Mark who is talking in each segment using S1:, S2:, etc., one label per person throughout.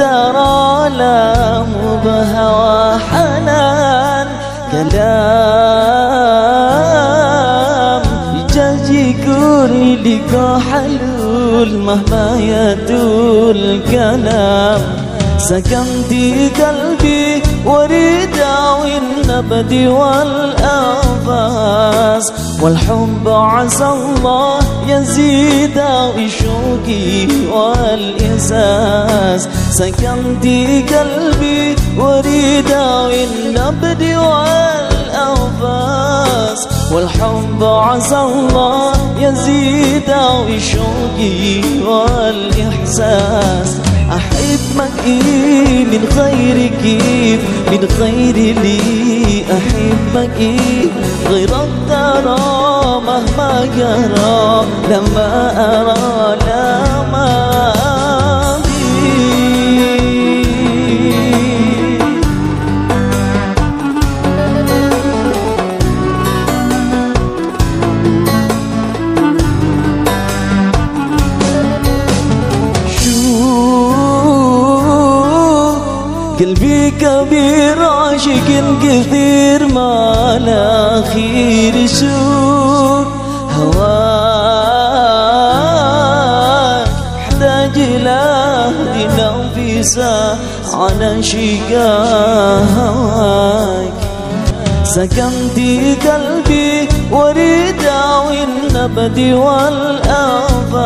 S1: ترى لا مبهى حنان كلام يجاجي كوري لقى حلول مهما يدول كلام سكنتي قلبي وريدا والنبد والأنفاس والحب عسى الله يزيد وشوقي والإحساس. سكنتي قلبي وريدا والنبد والأنفاس والحب عسى الله يزيد وشوقي والإحساس. أحبك إيه من غير كيف من غير لي. أحبك إيه غيرك ترى مهما جرى لما أرى لما قلبي كبير عاشق كثير ما لا خير شوق هواك أحتاج له نفيسة على شقا هواك. سكنتي قلبي وريدا والنبد والأنفاس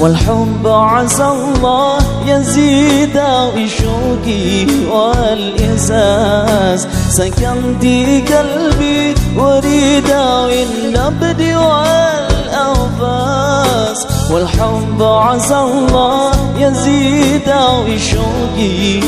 S1: والحب عسى الله يزيد وشوقي والإحساس. سكنتي قلبي وريدا والنبد والأنفاس. والحب عسى الله يزيد وشوقي